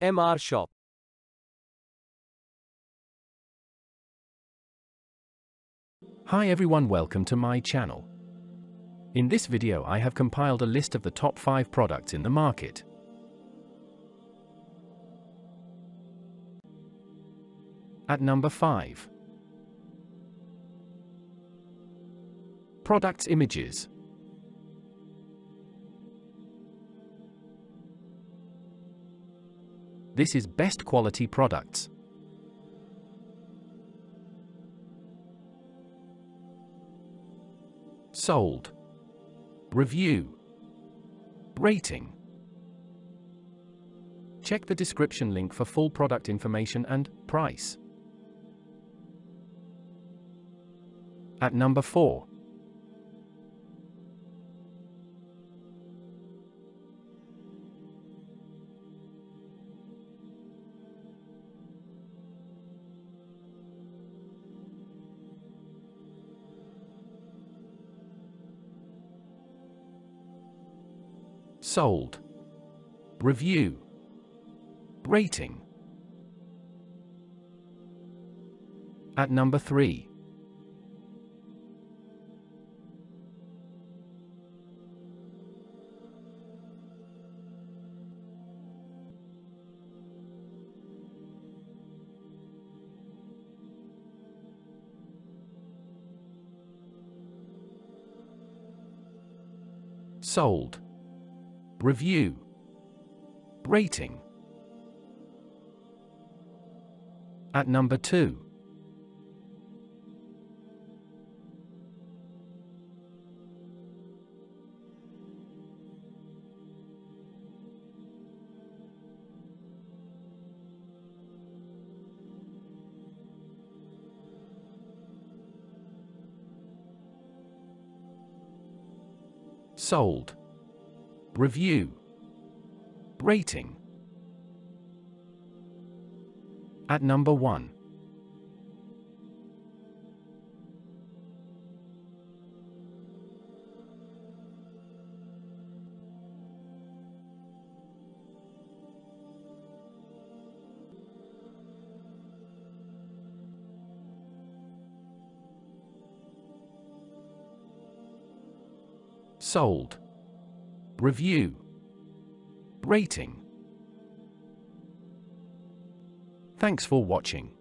MR Shop. Hi everyone welcome to my channel. In this video I have compiled a list of the top 5 products in the market. At number 5. Products Images This is best quality products. Sold. Review. Rating. Check the description link for full product information and price. At number 4. Sold. Review. Rating. At number 3. Sold. Review. Rating. At number 2. Sold. Review. Rating. At number 1. Sold. Review. Rating. Thanks for watching.